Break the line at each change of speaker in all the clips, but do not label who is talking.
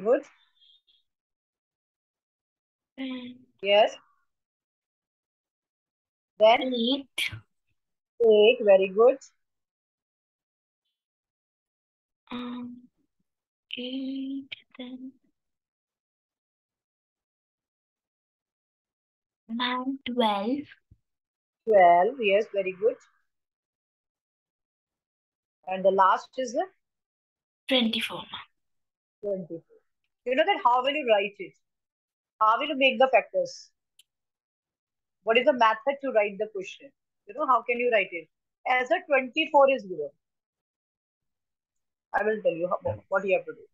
good. Yes. Then
eight,
eight. Very good.
um, eight, then nine, twelve,
Twelve. Yes. Very good. And the last is the
twenty-four,
twenty-four. You know that how will you write it? How will you make the factors? What is the method to write the question? You know, how can you write it? As a 24 is given. I will tell you how, what you have to do.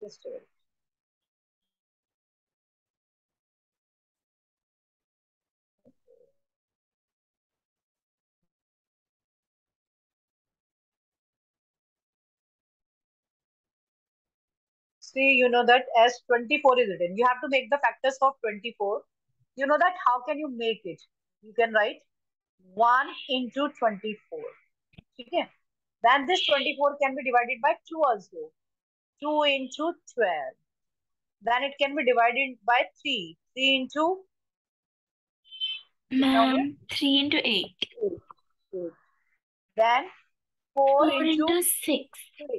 Just a minute. See, you know that as 24 is written, you have to make the factors of 24. You know that how can you make it? You can write 1 into 24. Okay? Then this 24 can be divided by 2 also. 2 into 12. Then it can be divided by 3. 3 into
Ma'am, three into eight,
8. Eight. Then 4
four
into
into six,
6.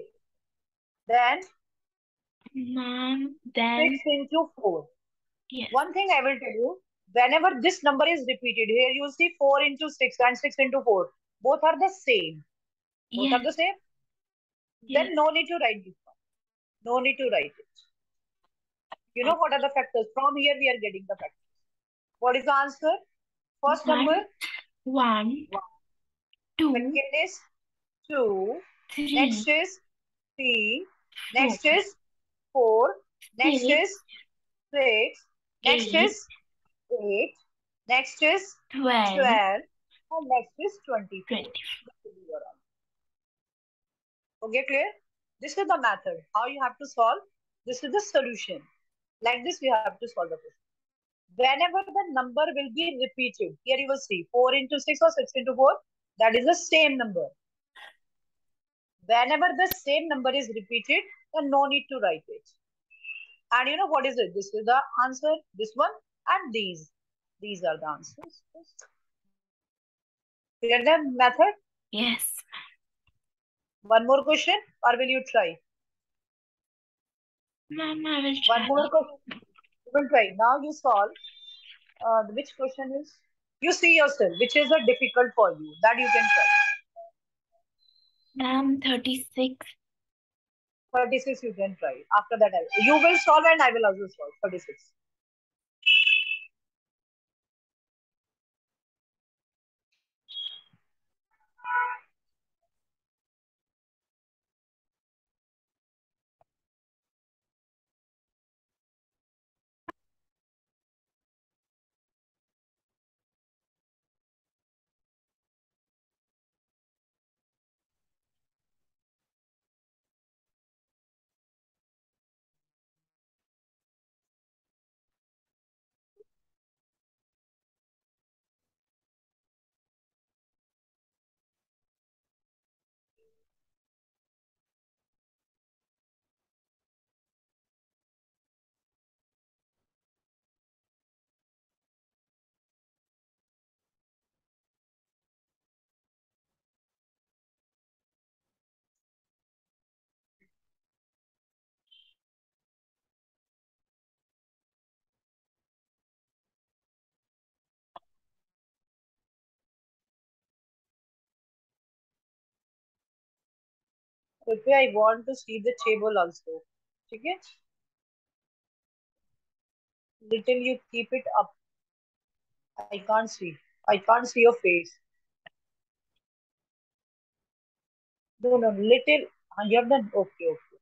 Then
ma'am, then
6 into 4.
yes,
One thing I will tell you, whenever this number is repeated, here you see 4 into 6 and 6 into 4. Both are the same. Both
yes,
are the same.
yes,
Then no need to write this one. No need to write it. You know what are the factors? From here we are getting the factors. What is the answer? First
One,
number,
one,
One.
two,
second is 2,
three,
next is 3, next
four,
is 4, next
six,
is 6, next
eight,
is 8, next is
twelve,
12, and next is 24.
twenty.
This will be your answer. Okay, clear? This is the method. How you have to solve. This is the solution. Like this, we have to solve the question. Whenever the number will be repeated, here you will see 4 into 6 or 6 into 4, that is the same number. Whenever the same number is repeated, then no need to write it. And you know what is it? This is the answer, this one, and these. These are the answers. Clear the method?
Yes,
One more question, or will you try?
ma'am, I will try.
One more question. You will try. Now you solve. Uh, which question is? You see yourself, which is a difficult for you. That you can try.
Ma'am, thirty-six.
36 you can try. After that, I, you will solve and I will also solve. 36. Okay, I want to see the table also. Okay? Little you keep it up. I can't see. I can't see your face. No, no, little. Uh, you have done. Okay, okay.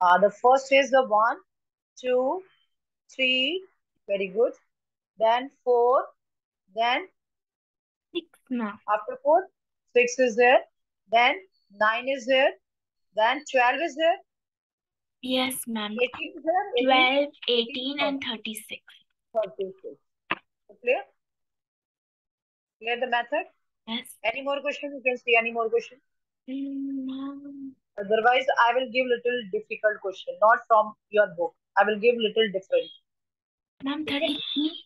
Uh, the first is the one, two, three. Very good. Then four. Then
Six, ma'am.
after four, six is there. Then nine is there. Then 12 is there.
Yes, ma'am.
18 is there. 18,
12, 18, and 36.
36. Clear? Clear the method?
Yes.
Any more questions? You can see any more questions.
Mm.
Otherwise, I will give little difficult question, not from your book. I will give little different.
Ma'am, 33.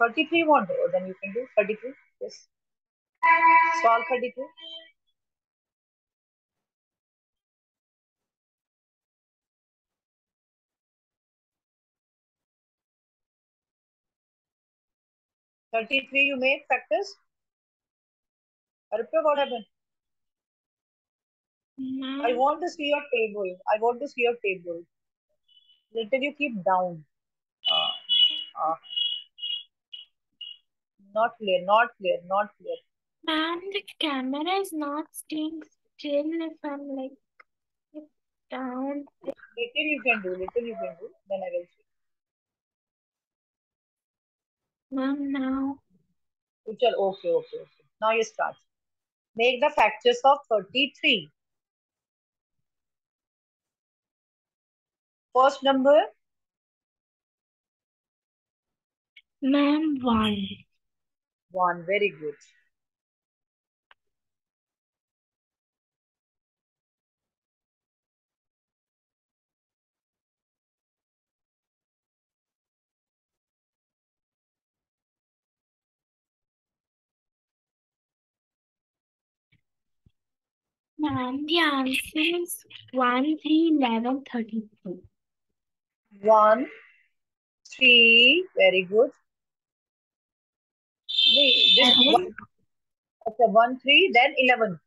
33 want, oh, then you can do 33. Yes. Solve 33. Thirty-three, you make factors. Arupya, what happened? I want to see your table. I want to see your table. Little you keep down. Uh, uh, not clear, not clear, not clear.
Ma'am, the camera is not staying still if I'm like it down.
Little you can do, little you can do. Then I will see.
Ma'am, now.
Chal, okay, okay, okay. Now you start. Make the factors of 33. First number,
Ma'am, 1.
1. Very good.
Ma'am, the answer is 1, 3, 11, 32.
1, 3. Very good. Wait, This
Seven.
one, okay, 1, 3, then 11.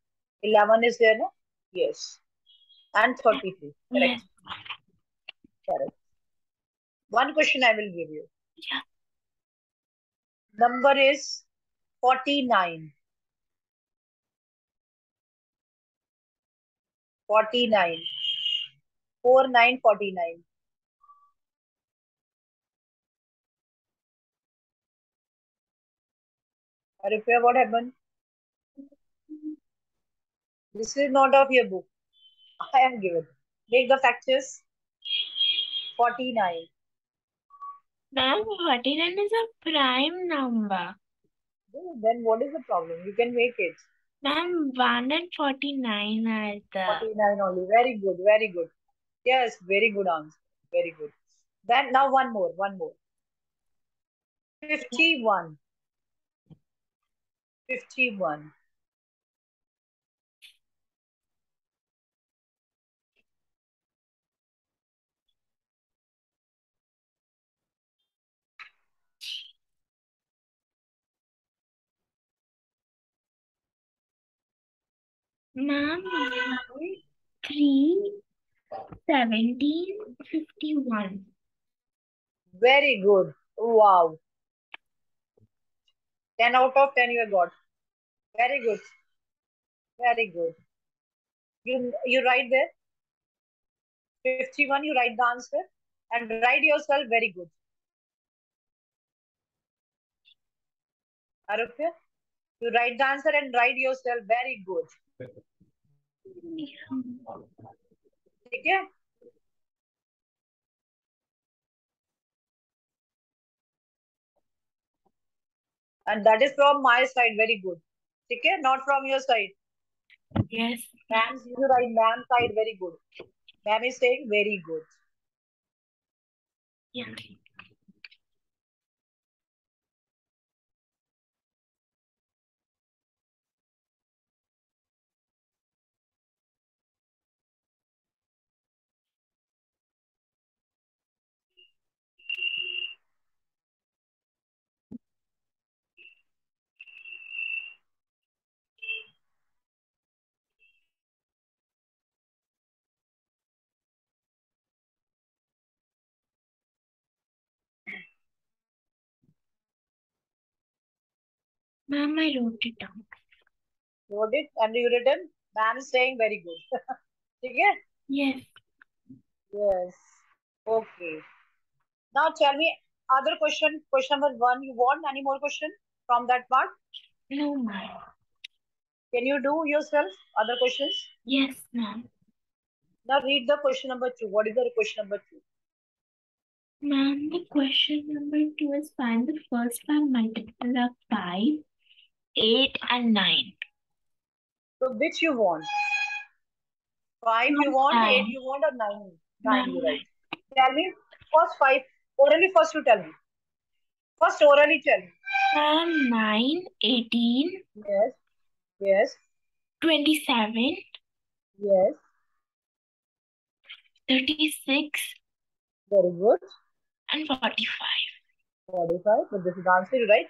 11 is there, no? Yes. And 33. Correct.
Yes.
Correct. One question I will give you.
Yeah.
Number is 49. 49. 4, 9, 49. Arifia, what happened? This is not of your book. I am given. Make the factors. 49.
Ma'am, 49 is a prime number.
Then what is the problem? You can make it.
Ma'am, 1 and 49 are the.
49 only. Very good. Very good. Yes, very good answer. Very good. Then now one more. One more. 51. 51.
Ma'am, 3, 17, 51.
Very good. Wow. 10 out of 10 you have got. Very good. Very good. You, you write there. 51, you write the answer. And write yourself very good. Arupya? You write the answer and write yourself very good. ठीक है and that is from my side very good ठीक है not from your side
Yes.
ma'am you write ma'am side very good ma'am is saying very good
Yeah. Ma'am, I wrote it down.
Wrote it and you written? Ma'am is saying very good. okay?
Yes.
Yes. Okay. Now tell me other question, question number one. You want any more question from that part?
No, ma'am.
Can you do yourself other questions?
Yes, ma'am.
Now read the question number two. What is the question number two?
Ma'am, the question number two is find the first prime multiple of 5 eight, and nine.
So which you want? Five you want,
Nine.
eight you want, or nine? Nine you
Nine.
right. Tell me first five. Orally first you tell me. First orally tell me.
Ma'am, 9, 18,
Yes. Yes.
27,
Yes.
36,
Very good.
and 45.
45. But this is the answer, right?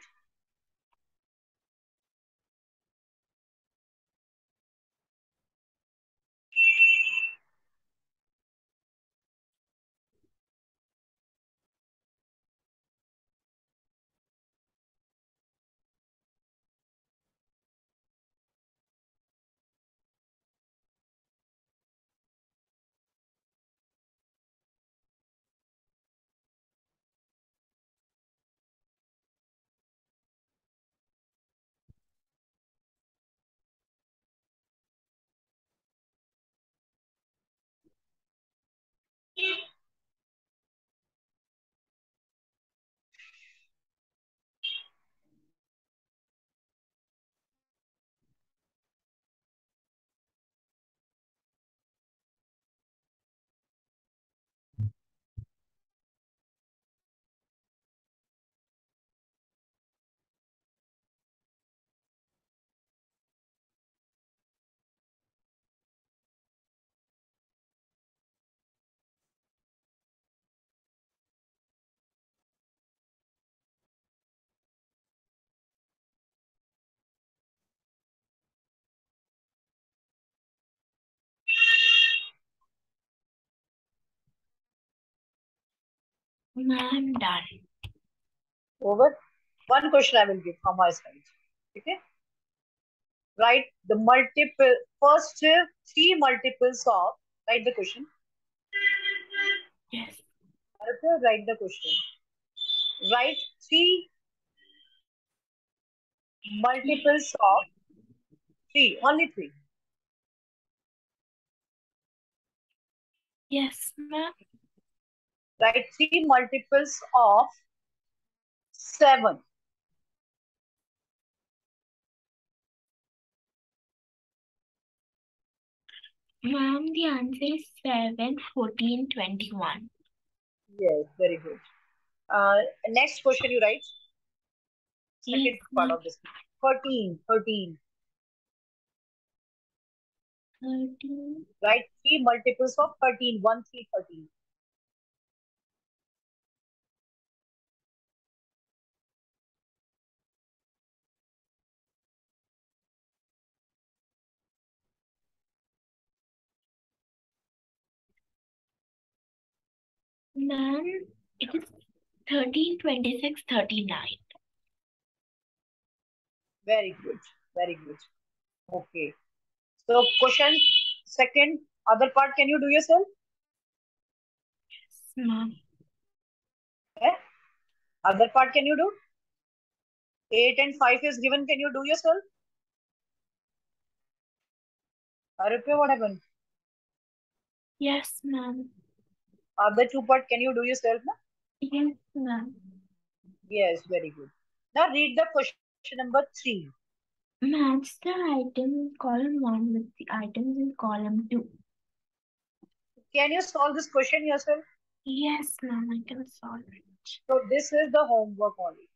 Ma'am, done.
Over. One question I will give from my side. Okay. Write the multiple first three multiples of. Write the question.
Yes.
Okay, write the question. Write three multiples of three. Only three.
Yes, ma'am.
Write three multiples of seven.
Ma'am, the answer is 7, 14, 21.
Yes, very good. Uh, next question you write. Second
Yes,
part of this. 13. 13.
13.
Write three multiples of 13. 1, 3, 13.
Ma'am, it is 13, 26, 39.
Very good. Very good. Okay. So question second other part can you do yourself?
Yes, ma'am.
Eh? Other part can you do? 8 and 5 is given. Can you do yourself? Arupya, what happened?
Yes, ma'am.
Other two part can you do yourself? Na?
Yes, ma'am.
Yes, very good. Now read the question number 3.
Match the item in column 1 with the items in column 2.
Can you solve this question yourself?
Yes, ma'am, I can solve it.
So this is the homework only.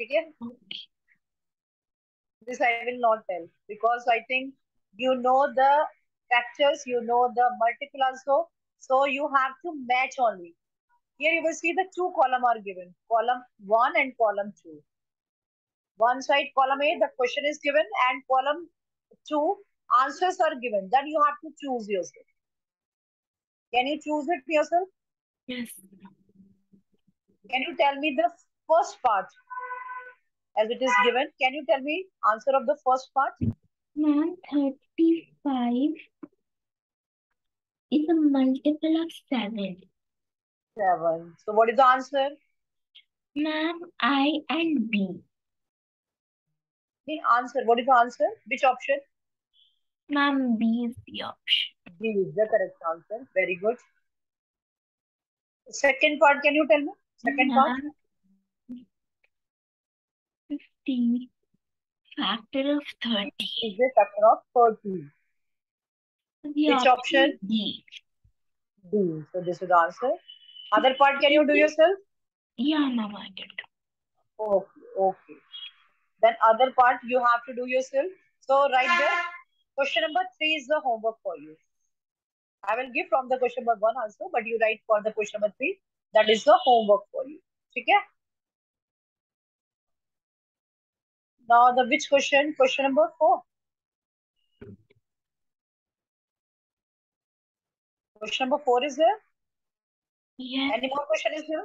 Okay?
Okay.
This I will not tell because I think you know the factors, you know the multiple also. So you have to match only. Here you will see the two column are given, column 1 and column 2. One side column A, the question is given and column 2, answers are given. Then you have to choose yourself. Can you choose it yourself?
Yes.
Can you tell me the first part as it is given? Can you tell me answer of the first part?
Ma'am, 35 is a multiple of 7.
7. So what is the answer?
Ma'am, I and B.
The answer. What is the answer? Which option?
Ma'am, B is the option.
B is the correct answer. Very good. Second part, can you tell me? Second part?
Ma'am, 50 factor of 30.
Is a factor of 30. Which option?
D.
D. So this is the answer. Other part, can you do yourself?
Yeah, ma'am, I did.
Okay, okay. Then other part you have to do yourself. So right there, question number three is the homework for you. I will give from the question number one also, but you write for the question number three. That is the homework for you. Okay? Now the which question? Question number four. Question number four is there.
Yes,
Any more question is there?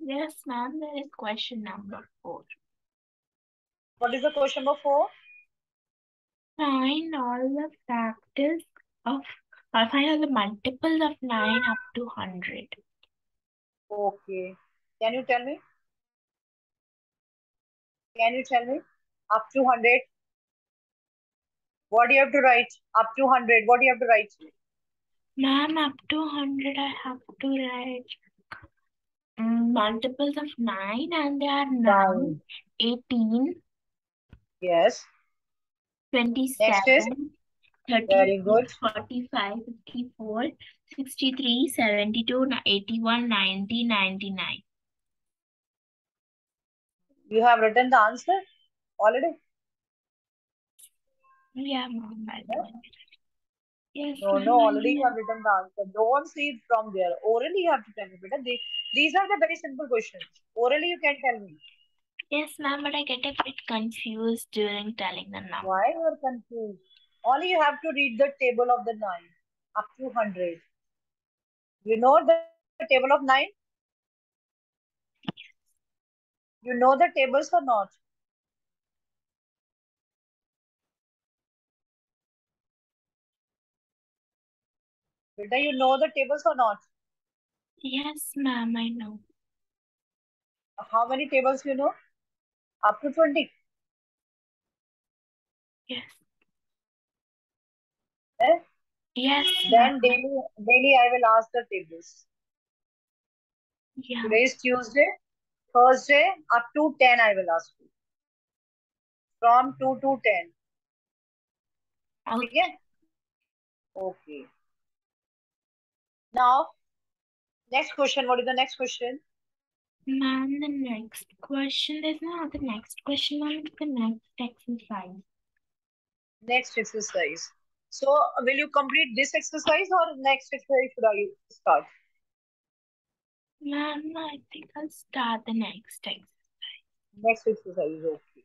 yes, ma'am, there is question number four.
What is the question number four?
Find all the factors of, or find all the multiples of 9 up to 100.
Okay. Can you tell me? Can you tell me? Up to 100. What do you have to write? Up to 100. What do you have to write?
Ma'am, up to 100, I have to write mm, multiples of 9, and they are 9,
Nine.
18,
Yes.
27,
Very good.
45, 54, 63, 72, 81, 90, 99.
You have written the answer already?
Yeah, ma'am, I
No?
know. Yes,
No, no, already you have written the answer. Don't see it from there. Orally you have to tell me, beta. They, these are the very simple questions. Orally you can tell me.
Yes, ma'am, but I get a bit confused during telling the number.
Why you are confused? Only you have to read the table of the nine up to 100. You know the table of nine? You know the tables or not? Beta, you know the tables or not?
Yes, ma'am, I know.
How many tables you know? Up to 20.
Yes.
Eh?
Yes,
Then daily, daily I will ask the tables.
Yeah.
Today is Tuesday. Thursday up to 10 I will ask you. From 2 to 10.
Okay.
Okay? Now, next question. What is the next question?
Ma'am, the next question, there's no other next question, ma'am, it's the next exercise.
Next exercise. So, will you complete this exercise or next exercise should I start?
Ma'am, I think I'll start the next exercise.
Next exercise, okay.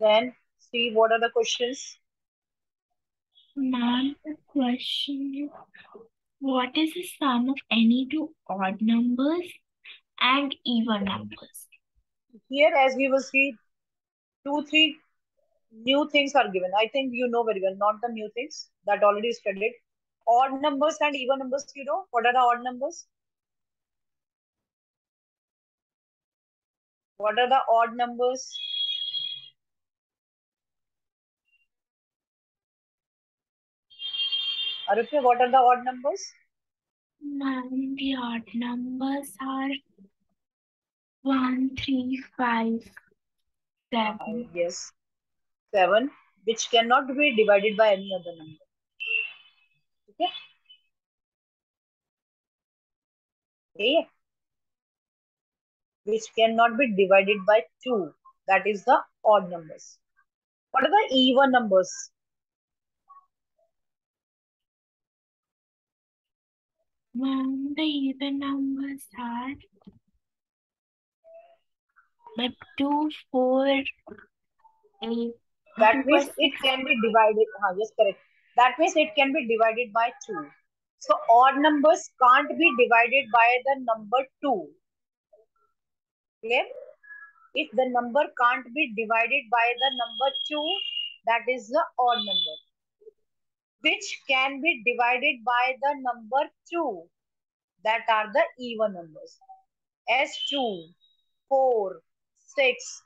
Then, see what are the questions?
Ma'am, the question is, what is the sum of any two odd numbers and even numbers?
Here, as we will see, two, three new things are given. I think you know very well, not the new things that already studied. Odd numbers and even numbers, you know, what are the odd numbers? What are the odd numbers? Arupya, what are the odd numbers?
Ma'am, the odd numbers are one, three, five,
Uh,
seven.
yes, seven, which cannot be divided by any other number. Okay. Okay. Which cannot be divided by two. That is the odd numbers. What are the even numbers?
Ma'am, the even numbers are like two, four, eight.
That
two,
means it can be divided. Uh, yes, correct. That means it can be divided by two. So odd numbers can't be divided by the number two. Clear? If the number can't be divided by the number two, that is the odd number. Which can be divided by the number two, that are the even numbers. S2, 4, 6,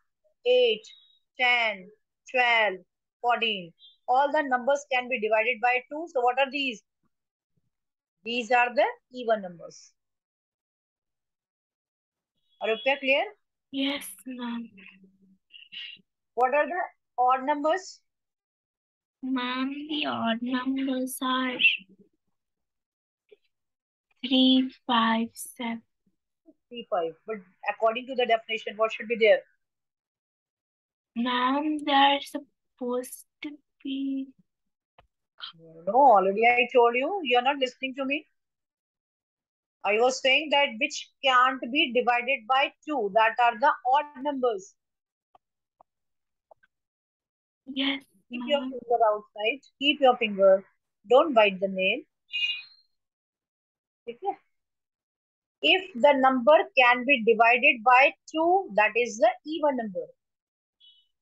8, 10, 12, 14. All the numbers can be divided by 2. So what are these? These are the even numbers. are you clear?
Yes, ma'am.
What are the odd numbers?
Ma'am, the odd numbers are three, five, seven.
Three, five. But according to the definition, what should be there?
Ma'am, they're supposed to be.
No, already I told you. You're not listening to me. I was saying that which can't be divided by two. That are the odd numbers.
Yes,
Keep your
ma'am.
finger outside. Keep your finger. Don't bite the nail. Okay. If the number can be divided by 2, that is the even number.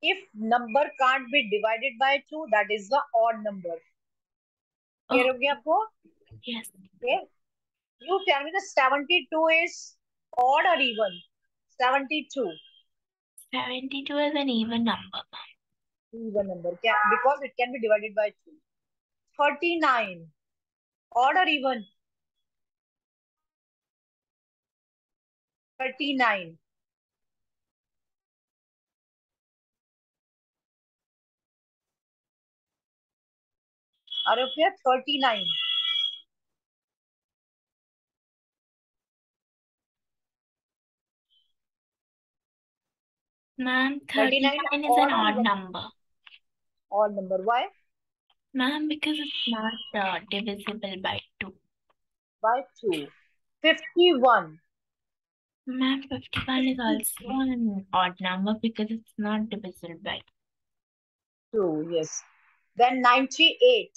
If number can't be divided by 2, that is the odd number. Clear
Oh,
हो गया आपको?
yes.
Okay. You tell me the 72 is odd or even? 72.
72 is an even number.
Even number. Can, because it can be divided by 2. 39. Odd or even? 39. Arupya, 39.
Ma'am,
39
39 is an
odd even?
number.
Odd number. Why?
Ma'am, because it's not uh, divisible by 2.
By 2. 51.
Ma'am, 51 is also an odd number because it's not divisible by
2. Yes. Then 98.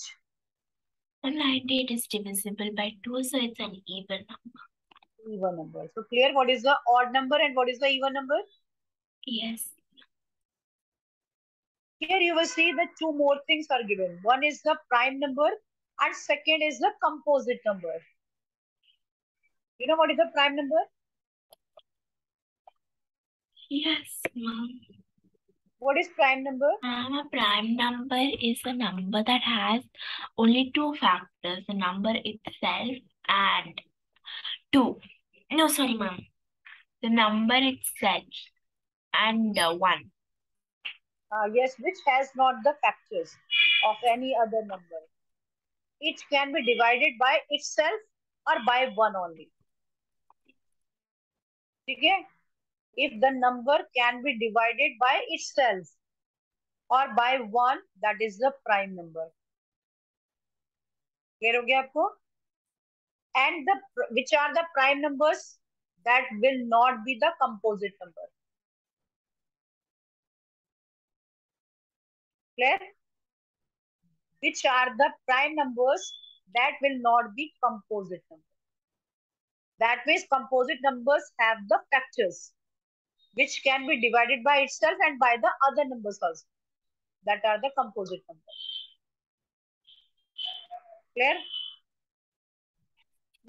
And 98 is divisible by 2, so it's an even number.
Even number. So clear what is the odd number and what is the even number?
Yes.
Here you will see that two more things are given. One is the prime number and second is the composite number. You know what is the prime number?
Yes, ma'am.
What is prime number?
Ma'am, a prime number is a number that has only two factors, the number itself and 2. No, sorry, ma'am. The number itself and uh, 1
uh, yes, which has not the factors of any other number. It can be divided by itself or by one only. Okay? If the number can be divided by itself or by one, that is the prime number. Clear? And the which are the prime numbers that will not be the composite number. Which are the prime numbers that will not be composite numbers. That means composite numbers have the factors which can be divided by itself and by the other numbers also. That are the composite numbers. Clear?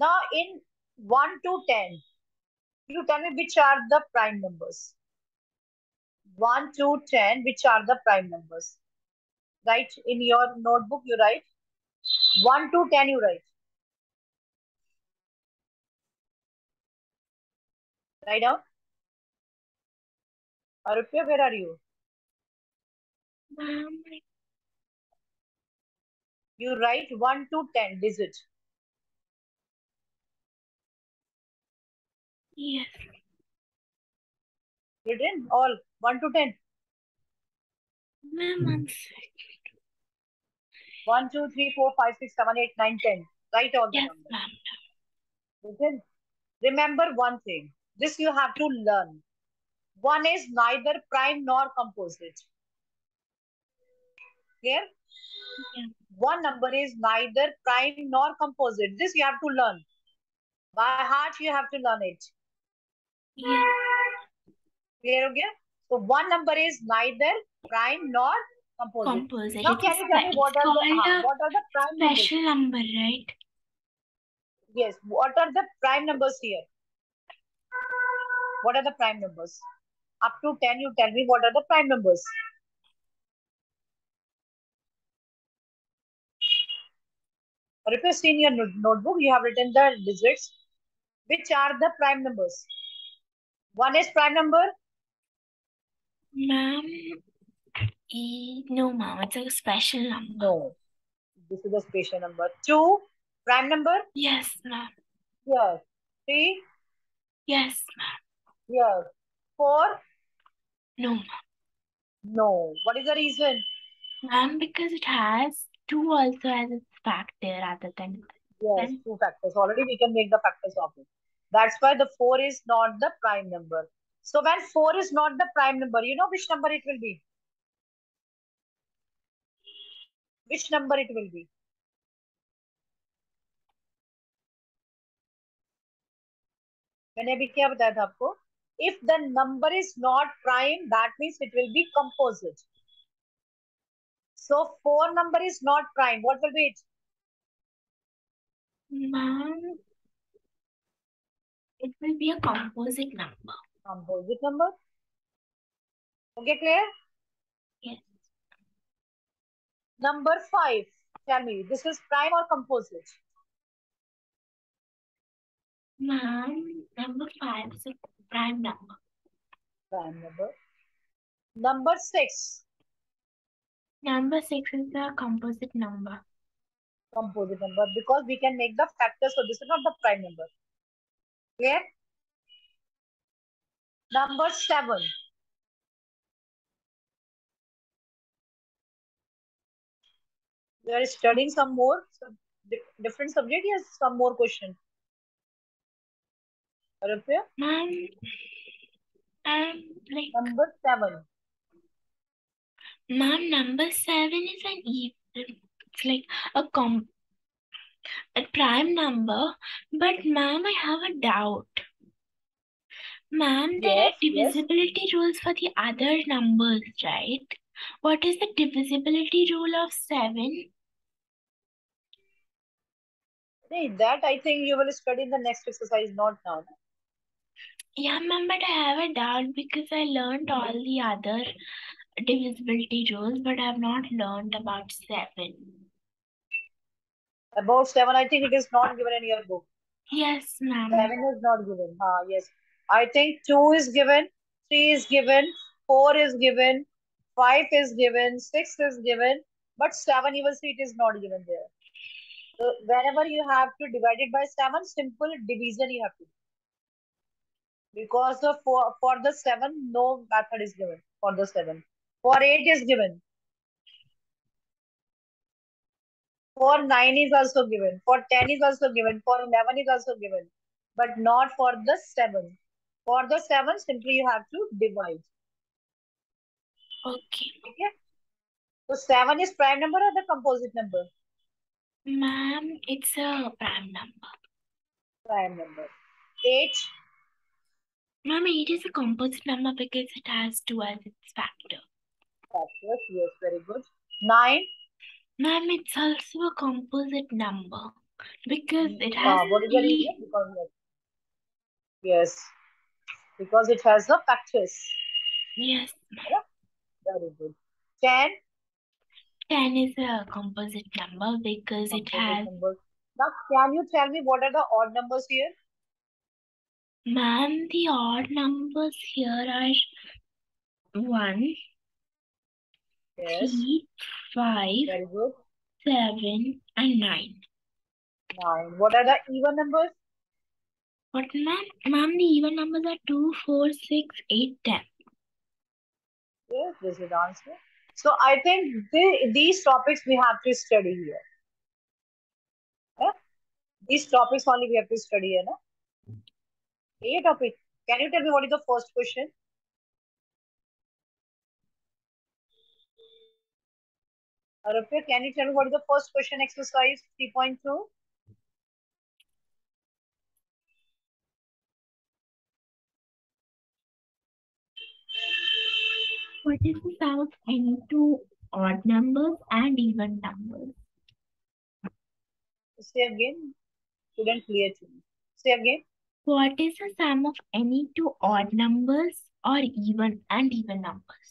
Now in 1 to 10, you tell me which are the prime numbers. 1 to 10, which are the prime numbers? Write in your notebook, you write. 1 to 10, you write. Write down. Arupya, where are you? You write 1 to 10 digit.
yes.
Written all 1 to 10.
Ma'am, second.
1, 2, 3, 4, 5, 6, 7, 8, 9, 10. Write all the
yes,
numbers. Okay? Remember one thing. This you have to learn. One is neither prime nor composite. Clear? One number is neither prime nor composite. This you have to learn. By heart, you have to learn it.
Yeah.
Clear again? So one number is neither prime nor composite.
Composite.
Now can you tell me what are the uh,
a
what are the prime numbers?
special number, right?
Yes. What are the prime numbers here? What are the prime numbers? Up to 10, you tell me what are the prime numbers. Or if you see in your notebook, you have written the digits. Which are the prime numbers? One is prime number.
Ma'am, no, ma'am, it's a special number.
No, this is a special number. Two, prime number.
Yes, ma'am.
Yes. Three.
Yes, ma'am.
Yes. Four.
No, ma'am.
No. What is the reason?
Ma'am, because it has two also as its factor rather than
Yes, two factors. Already we can make the factors of it. That's why the 4 is not the prime number. So when 4 is not the prime number, you know which number it will be? Which number it will be? मैंने अभी क्या बताया था आपको if the number is not prime that means it will be composite so 4 number is not prime what will be it
Ma'am, it will be a composite number.
composite number okay clear Number 5 tell me this is prime or composite
Ma'am, number five. Is a prime number.
prime number. Number 6
Number six is a composite number.
composite number because we can make the factor so this is not the prime number. Clear? Number 7 we are studying some more some different subject yes some more question Arafia?
Ma'am, um, like,
number 7
ma'am, number seven is an even. It's like a com a prime number. But ma'am, I have a doubt. Ma'am, there are
Yes, yes.
divisibility rules for the other numbers, right? What is the divisibility rule of seven?
Hey, that I think you will study in the next exercise not now
Yeah, ma'am, but I have a doubt because I learned all the other divisibility rules, but I have not learned about seven.
about 7 I think it is not given in your book
Yes, ma'am.
7 is not given ah yes I think 2 is given 3 is given 4 is given 5 is given 6 is given but 7 you will see it is not given there. So whenever you have to divide it by 7 simple division you have to because for for the 7 no method is given for the 7 for 8 is given. For 9 is also given. For 10 is also given. For 11 is also given. But not for the 7 for the 7 simply you have to divide
Okay.
okay so 7 is prime number or the composite number
Ma'am, it's a prime number.
prime number 8
Ma'am, it is a composite number because it has two as its factor.
factors yes very good 9
Ma'am, it's also a composite number because it
uh,
has
what is the
three.
reason because yes. yes because it has the factors
Yes,
very good 10
10 is a composite number because it has.
numbers now can you tell me what are the odd numbers here?
Ma'am, the odd numbers here are 1,
yes.
3, 5,
very good.
7, and 9.
9 what are the even numbers?
What, ma'am, ma'am, the even numbers are 2, 4, 6, 8, 10.
Yes, this is answer. So I think the, these topics we have to study here. Yeah? These topics only we have to study here. No? A topic. Can you tell me what is the first question? Arafia, can you tell me what is the first question exercise 3.2?
What is the sum of any two odd numbers and even numbers?
Say again. Couldn't clear to me. Say again.
What is the sum of any two odd numbers or even and even numbers?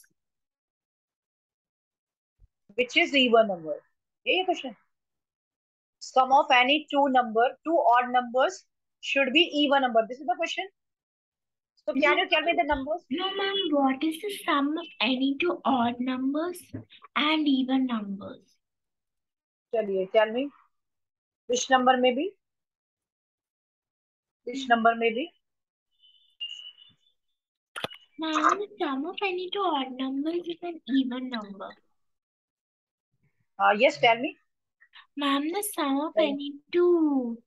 Which is even number? Yeah, question. sum of any two number, two odd numbers should be even number. This is the question. So can you tell me the numbers?
No, ma'am, what is the sum of any two odd numbers and even numbers?
चलिए tell me. Which number may be? Which number may be?
Ma'am, the sum of any two odd numbers is an even number.
Uh, yes, tell me.
Ma'am, the sum of
Right.
any two.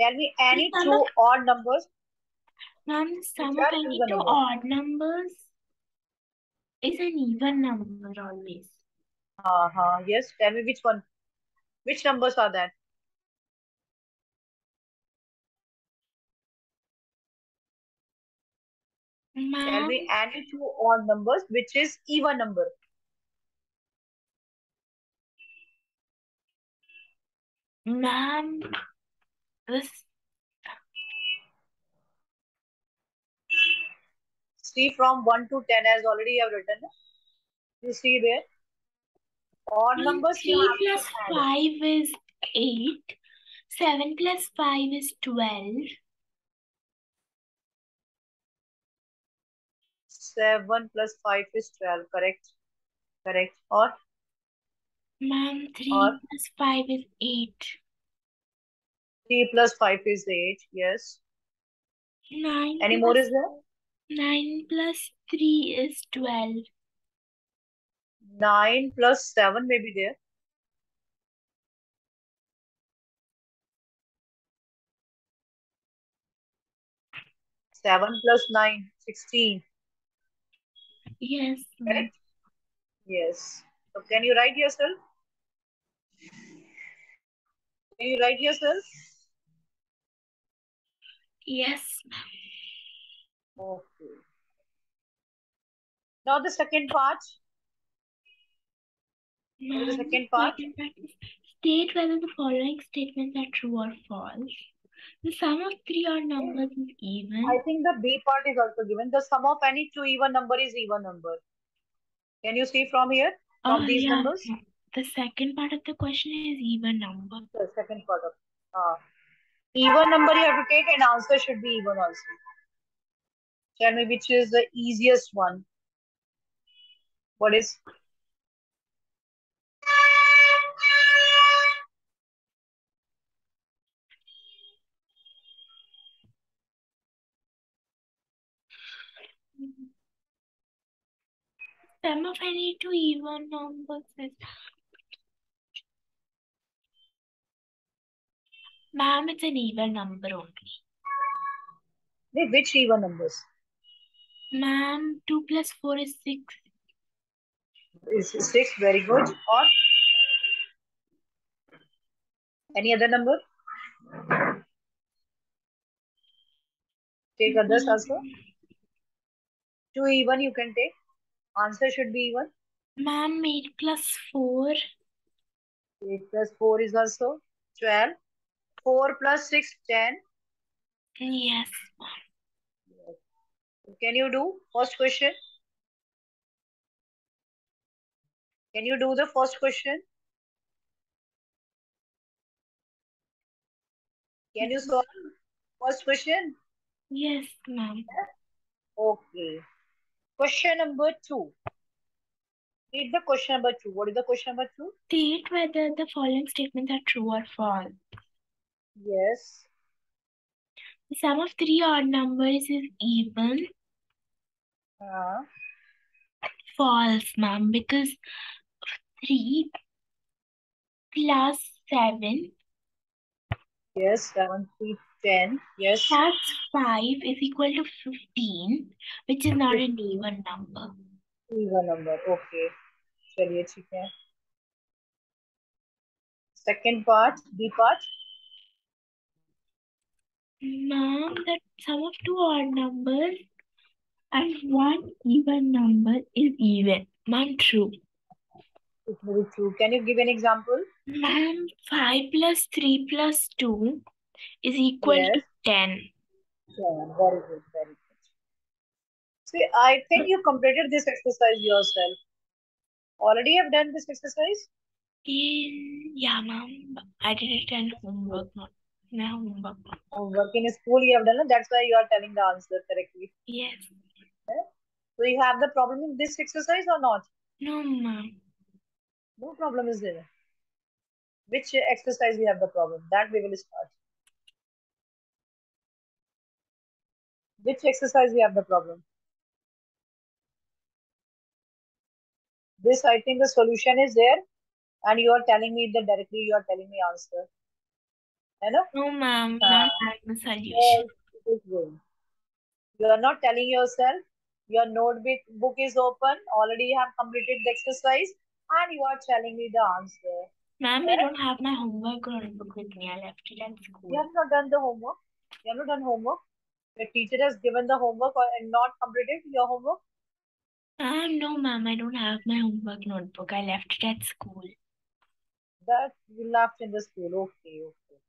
Tell me any
sum
two odd numbers.
Ma'am, sum of any two
number?
odd numbers is an even number always.
Uh-huh. Yes, tell me which one. Which numbers are that? Tell me any two odd numbers which is even number.
ma'am, this
See from 1 to 10 as already I have written. You see there. Odd numbers you
three
have to
plus
add.
five is eight. Seven plus five is twelve.
7 plus 5 is 12. Correct. Correct. Or
Ma'am, three
Or?
plus five is eight.
3 plus 5 is 8. Yes.
Nine
Any more is there?
nine plus three is twelve.
9 plus 7 may be there. Seven plus nine, 16.
Yes.
Correct? Yes. So can you write yourself? Can you write yourself?
Yes,
Okay. Now the second part. Is the second part?
Second part is state whether the following statements are true or false. The sum of three odd numbers is even.
I think the B part is also given. The sum of any two even number is even number. Can you see from here? From
Oh,
these
yeah.
numbers?
The second part of the question is even number.
The second part of uh, even number you have to take and answer should be even also. Tell me which is the easiest one. What is?
Sum of any two even numbers Ma'am, it's an even number only.
Wait, Which even numbers?
Ma'am, 2 plus 4 is 6.
Is six very good. Or any other number? Take others also. Two even you can take. Answer should be even.
Ma'am, 8 plus 4.
8 plus 4 is also 12. 4 plus 6, 10.
Yes.
Can you do first question? Can you do the first question? Can you solve first question?
Yes, ma'am.
Okay. Question number two. Read the question number two. What is the question number two?
State whether the following statements are true or false.
Yes.
The sum of three odd numbers is even.
Uh,
False, ma'am, because 3 plus 7
yes. 7, 3, 10. Yes.
plus 5 is equal to 15, which is not an even number.
Even number. Okay. चलिए ठीक है. Second part, B part.
Ma'am, the sum of two odd numbers and one even number is even. Ma'am, true.
It's very true. Can you give an example?
Ma'am, 5 plus 3 plus 2 is equal to 10.
Yeah, very good, very good. See, I think you completed this exercise yourself. Already have done this exercise?
In, yeah, ma'am. I did it in homework, not homework.
Homework in school you have done, that's why you are telling the answer correctly.
Yes.
So you have the problem in this exercise or not?
No, ma'am.
No problem is there. Which exercise you have the problem? That we will start. Which exercise we have the problem? This, I think the solution is there and you are telling me that directly you are telling me answer. Know?
No, ma'am.
Uh,
Not having the solution.
Yes, it is good. You are not telling yourself. Your notebook book is open. Already you have completed the exercise and you are telling me the answer.
Ma'am, I don't have my homework notebook with me. I left it at school.
You have not done the homework. You have not done homework. The teacher has given the homework or, and not completed your homework.
Ah, no, ma'am. I don't have my homework notebook. I left it at school.
That you left in the school. Okay, okay.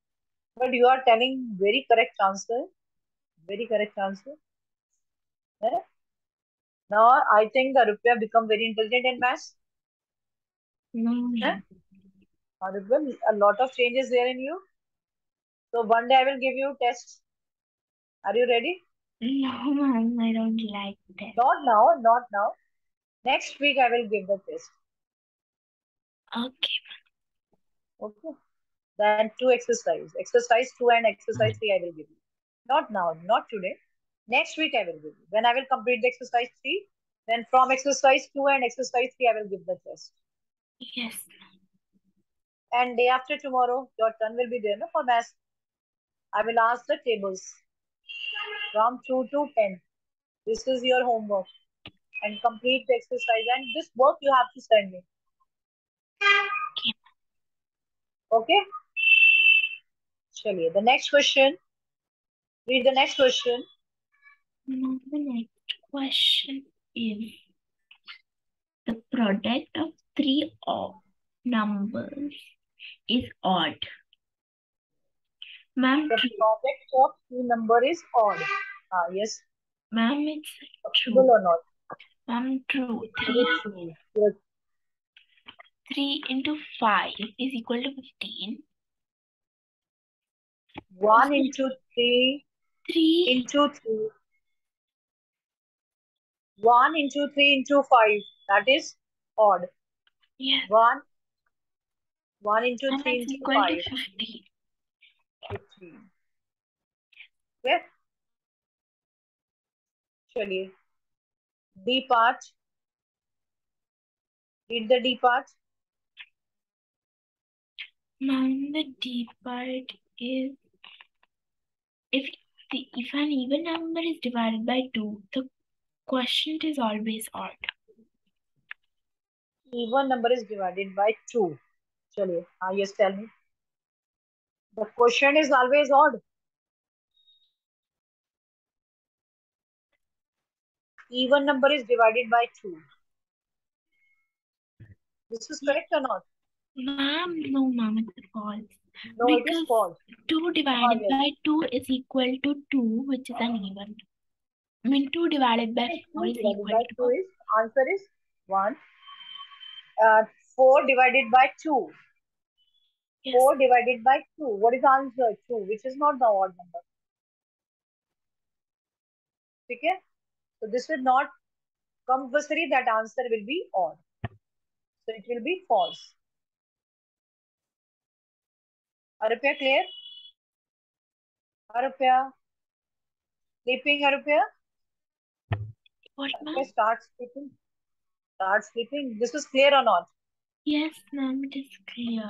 But you are telling very correct answer. Very correct answer. Eh? Now I think the Rupya become very intelligent in maths.
Ma'am.
Now, Rupya, a lot of changes there in you. So one day I will give you tests. Are you ready?
No, ma'am. I don't like that.
Not now, not now. Next week I will give the test.
Okay.
Okay. Then two exercise. Exercise two and exercise three I will give you. Not now, not today. Next week I will give you. When I will complete the exercise three, then from exercise two and exercise three I will give the test.
Yes.
And day after tomorrow, your turn will be there no, for maths. I will ask the tables from 2 to 10. This is your homework. And complete the exercise. And this work you have to send me. Okay? Chaliye. The next question. Read the next question.
The next question is the product of three o- numbers is odd. Ma'am,
The product of two number is odd. Ah, yes.
Ma'am, it's
Possible
true.
or not?
Ma'am, true.
It
Three,
true. Yes.
three into five is equal to fifteen.
1 into 3
Three,
into 3. 1 into 3 into 5. That is odd.
yes.
1, 1 into
Ma'am,
3
it's
into
equal
5.
to fifteen.
15. Okay? चलिए D part. Read the D part.
Ma'am, the D part is if the if an even number is divided by 2, the quotient is always odd.
Even number is divided by 2. Chaliye. Ah, yes, tell me. The quotient is always odd. Even number is divided by 2. This is correct or not?
Ma'am, no, ma'am, it's false.
No, it is
Because
false.
2 divided
yes.
by 2 is equal to 2, which is an even. I mean, 2 divided by 4 is equal to
2 is, answer is 1. Uh, 4 divided by 2.
yes.
4 divided by 2. What is the answer? 2, which is not the odd number. Okay? So this will not compulsory that answer will be odd. So it will be false. Arupya clear? Arupya? Sleeping Arupya?
What?
Okay, start sleeping. Start sleeping. This is clear or not?
Yes, ma'am, it is clear.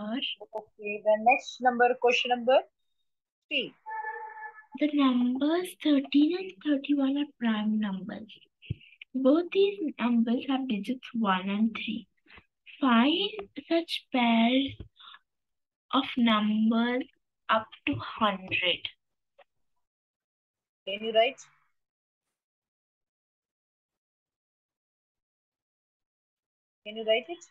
Okay, the next number, question number 3.
The numbers 13 and 31 are prime numbers. Both these numbers have digits 1 and 3. Find such pairs of numbers up to 100.
Can you write? Can you write it?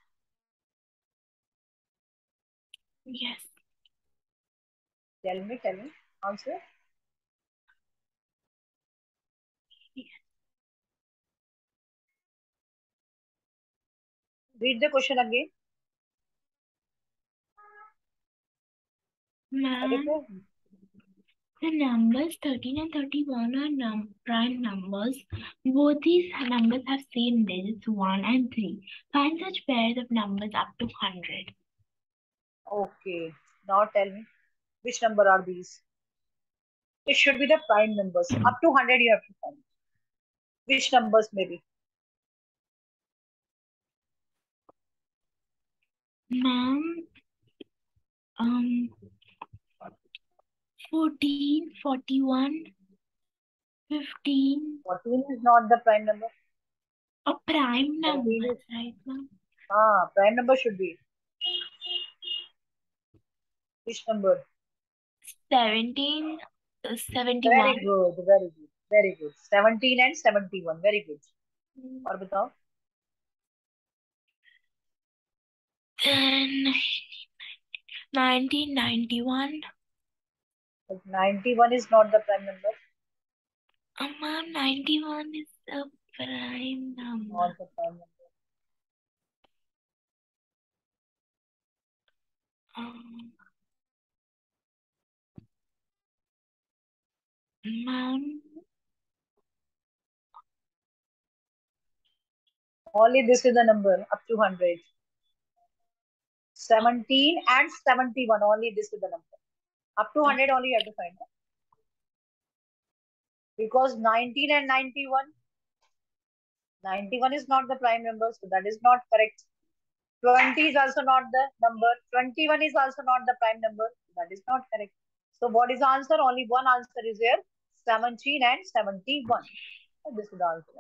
Yes.
Tell me, tell me. Answer. Read the question again.
Ma'am, the numbers 13 and 31 are num prime numbers. Both these numbers have same digits 1 and 3. Find such pairs of numbers up to 100.
Okay. Now tell me, which number are these? It should be the prime numbers. Up to 100 you have to find. Which numbers maybe?
Ma'am, um, 14, 41, 15,
14 is not the prime number.
a prime
14
numbers,
is,
right, ma'am?
ah, prime number should be. Which number?
17, uh,
Very
71.
good, very good, very good. 17 and 71, very good.
Mm.
और बताओ
Then 1991.
but 91 is not the prime number,
Uh, ma'am, 91 is a prime number.
not the prime number.
Um, ma'am,
Only this is the number up to 100. 17 and 71, only this is the number. Up to 100 only you have to find out. Because 19 and 91, 91 is not the prime number, so that is not correct. 20 is also not the number. 21 is also not the prime number. That is not correct. So what is the answer? Only one answer is here. 17 and 71. So this is the answer.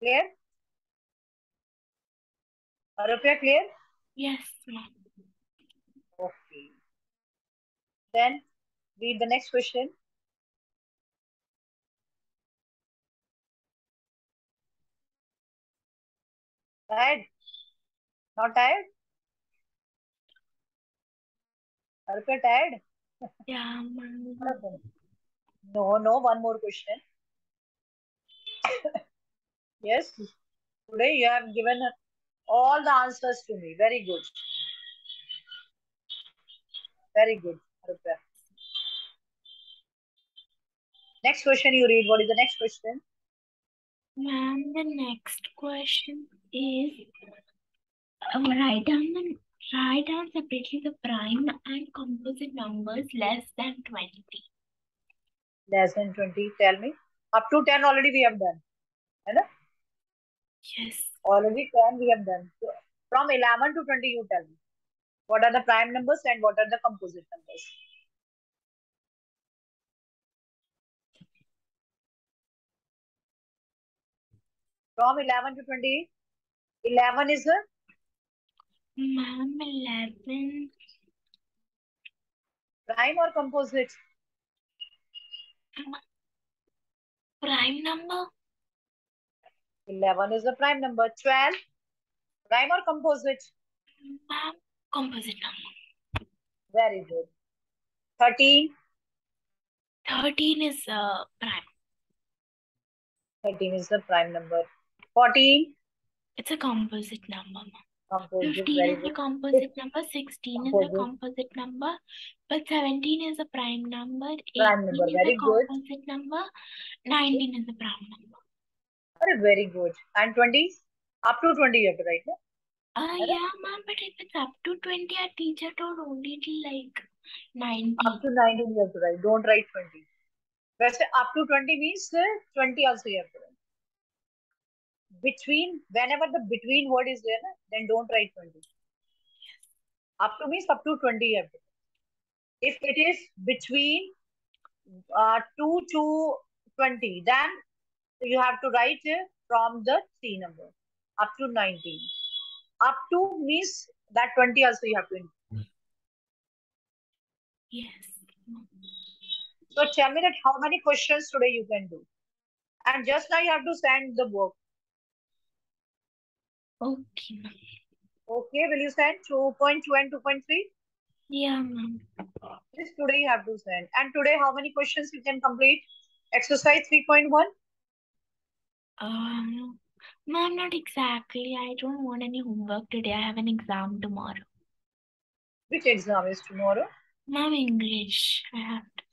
Clear? Arupya, clear?
yes, ma'am.
Okay. Then read the next question. Tired? Not tired? Arupya, tired?
Yeah.
No, no, one more question. Yes, today you have given all the answers to me. Very good. Very good, Next question you read. What is the next question?
Ma'am, the next question is uh, write down the write down separately the prime and composite numbers less than 20.
Less than 20. Tell me. Up to 10 already we have done. ना?
Yes.
Already 10 we have done. So from 11 to 20 you tell me. What are the prime numbers and what are the composite numbers? From 11 to 20. 11 is a
Ma'am, 11
prime or composite?
prime number.
11 is a prime number. 12 prime or composite?
Ma'am, composite number.
Very good. 13.
13 is uh, prime.
13 is the prime number. 14.
It's a composite number.
Composite.
15
Very
is a composite number, 16 is a
Composite.
composite number, but 17 is a prime number, 18
Prime number.
is
Very
a
good.
composite number, 19 is a prime number.
Very, very good. And 20? Up to 20 you have to write. no?
Uh, yeah, ma'am, but if it's up to 20, our teacher told only till like 19.
Up to 19 you have to write. Don't write 20. Whereas up to 20 means uh, 20 also you have to write. Between, whenever the between word is there, then don't write 20. Up to means up to 20 you have to write. If it is between uh, 2 to 20, then you have to write uh, from the C number up to 19. Up to means that 20 also you have to include.
Yes.
So tell me that how many questions today you can do. And just now you have to send the work.
Okay.
Okay, will you send 2.2 and 2.3?
Yeah, ma'am.
This today you have to send. And today how many questions you can complete? Exercise 3.1?
Um, Ma'am, not exactly. I don't want any homework today. I have an exam tomorrow.
Which exam is tomorrow?
Ma'am, English. I have to.